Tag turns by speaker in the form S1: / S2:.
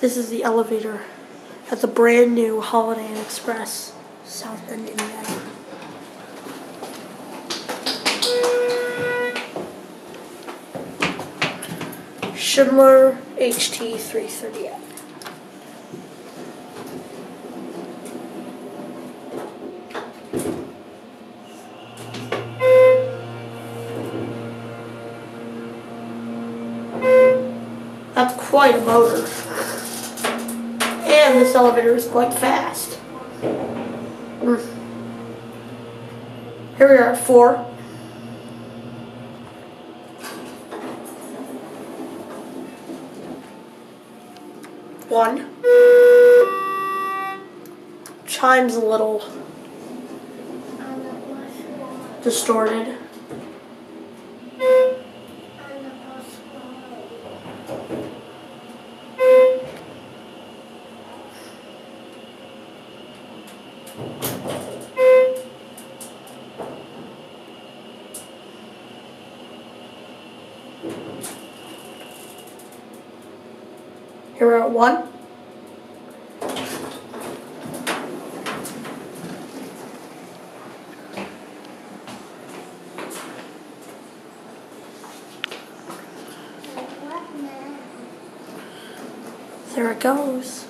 S1: This is the elevator at the brand new Holiday Inn Express, South Bend, Indiana. Schindler HT 330A. That's quite a motor. And this elevator is quite fast. Mm. Here we are at four. One. Chimes a little distorted. Here we're at one. There it goes.